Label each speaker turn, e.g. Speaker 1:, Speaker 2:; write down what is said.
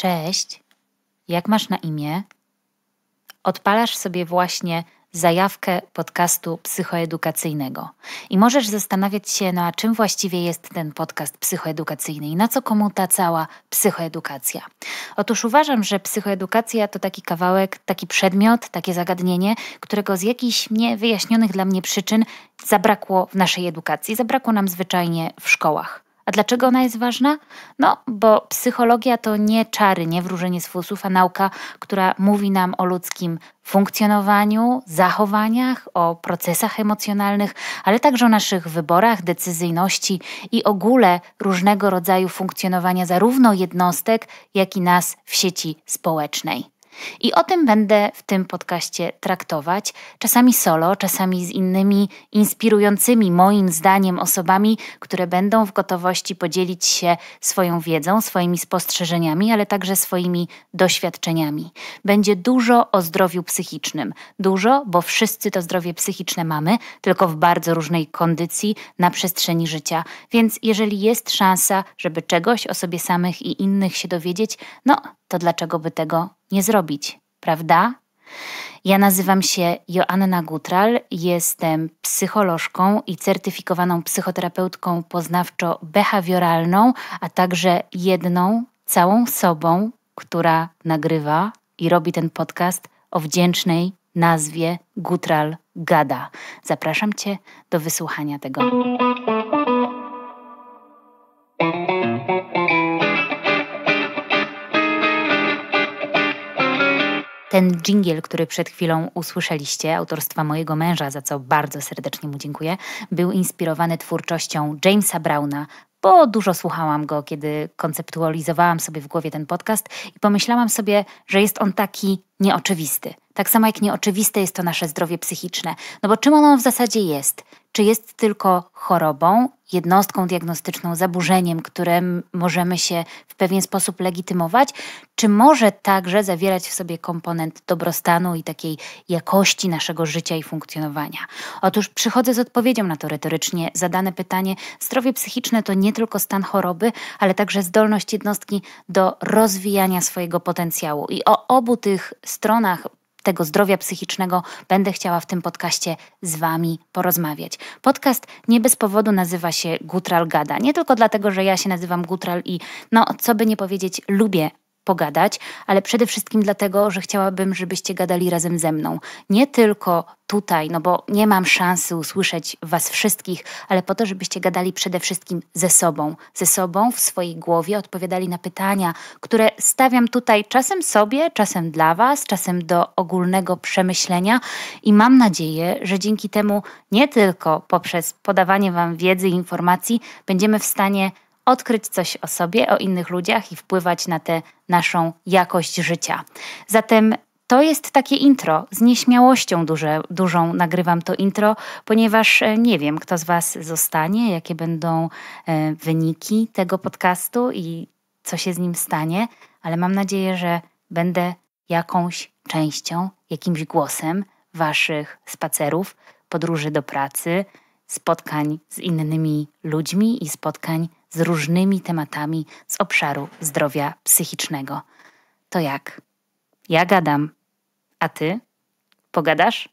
Speaker 1: Cześć, jak masz na imię? Odpalasz sobie właśnie zajawkę podcastu psychoedukacyjnego. I możesz zastanawiać się, no a czym właściwie jest ten podcast psychoedukacyjny i na co komu ta cała psychoedukacja. Otóż uważam, że psychoedukacja to taki kawałek, taki przedmiot, takie zagadnienie, którego z jakichś niewyjaśnionych dla mnie przyczyn zabrakło w naszej edukacji, zabrakło nam zwyczajnie w szkołach. A dlaczego ona jest ważna? No, bo psychologia to nie czary, nie wróżenie z fusów, a nauka, która mówi nam o ludzkim funkcjonowaniu, zachowaniach, o procesach emocjonalnych, ale także o naszych wyborach, decyzyjności i ogóle różnego rodzaju funkcjonowania zarówno jednostek, jak i nas w sieci społecznej. I o tym będę w tym podcaście traktować, czasami solo, czasami z innymi inspirującymi moim zdaniem osobami, które będą w gotowości podzielić się swoją wiedzą, swoimi spostrzeżeniami, ale także swoimi doświadczeniami. Będzie dużo o zdrowiu psychicznym. Dużo, bo wszyscy to zdrowie psychiczne mamy, tylko w bardzo różnej kondycji na przestrzeni życia. Więc jeżeli jest szansa, żeby czegoś o sobie samych i innych się dowiedzieć, no to dlaczego by tego nie zrobić, prawda? Ja nazywam się Joanna Gutral, jestem psycholożką i certyfikowaną psychoterapeutką poznawczo-behawioralną, a także jedną całą sobą, która nagrywa i robi ten podcast o wdzięcznej nazwie Gutral Gada. Zapraszam Cię do wysłuchania tego. Ten dżingiel, który przed chwilą usłyszeliście, autorstwa mojego męża, za co bardzo serdecznie mu dziękuję, był inspirowany twórczością Jamesa Browna, bo dużo słuchałam go, kiedy konceptualizowałam sobie w głowie ten podcast i pomyślałam sobie, że jest on taki nieoczywisty. Tak samo jak nieoczywiste jest to nasze zdrowie psychiczne. No bo czym ono w zasadzie jest? Czy jest tylko chorobą, jednostką diagnostyczną, zaburzeniem, którym możemy się w pewien sposób legitymować, czy może także zawierać w sobie komponent dobrostanu i takiej jakości naszego życia i funkcjonowania? Otóż przychodzę z odpowiedzią na to retorycznie zadane pytanie. Zdrowie psychiczne to nie tylko stan choroby, ale także zdolność jednostki do rozwijania swojego potencjału. I o obu tych stronach tego zdrowia psychicznego będę chciała w tym podcaście z Wami porozmawiać. Podcast nie bez powodu nazywa się Gutral Gada. Nie tylko dlatego, że ja się nazywam Gutral i no, co by nie powiedzieć, lubię pogadać, ale przede wszystkim dlatego, że chciałabym, żebyście gadali razem ze mną. Nie tylko tutaj, no bo nie mam szansy usłyszeć Was wszystkich, ale po to, żebyście gadali przede wszystkim ze sobą, ze sobą w swojej głowie, odpowiadali na pytania, które stawiam tutaj czasem sobie, czasem dla Was, czasem do ogólnego przemyślenia i mam nadzieję, że dzięki temu nie tylko poprzez podawanie Wam wiedzy i informacji będziemy w stanie odkryć coś o sobie, o innych ludziach i wpływać na tę naszą jakość życia. Zatem to jest takie intro. Z nieśmiałością duże, dużą nagrywam to intro, ponieważ e, nie wiem, kto z Was zostanie, jakie będą e, wyniki tego podcastu i co się z nim stanie, ale mam nadzieję, że będę jakąś częścią, jakimś głosem Waszych spacerów, podróży do pracy, spotkań z innymi ludźmi i spotkań z różnymi tematami z obszaru zdrowia psychicznego. To jak? Ja gadam, a ty? Pogadasz?